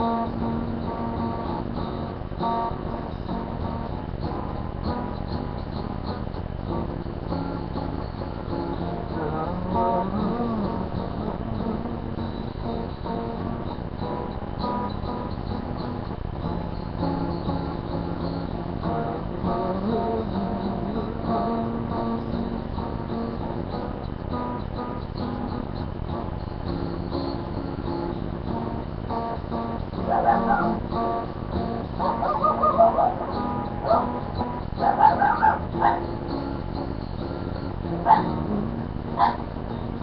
Marlon Antonio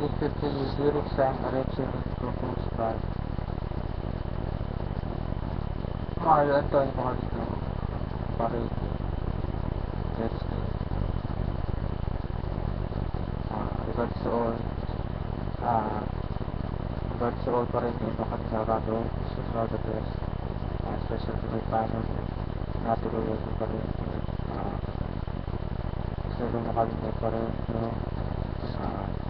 This system is very strong correction in protein spike. Our anti-molecule parade test uh, results all uh, results all parade in Mohanjaro this is not the best uh, special to the final natural way to parade uh, so don't have to parade no uh,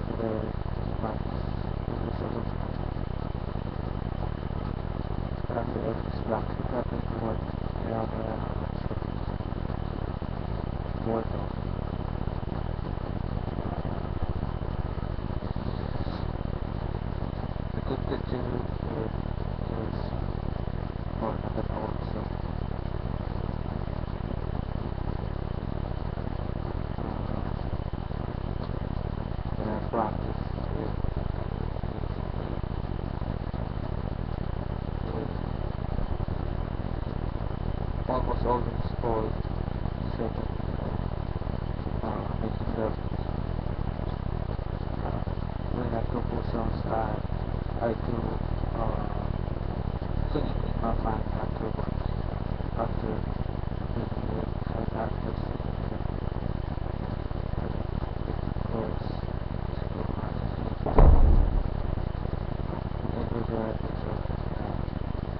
the black, nothing to work, kaya kaya muerto. The good do is more than practice for sake uh, making them uh, when I compose songs I, I do uh, singing in my mind after making practice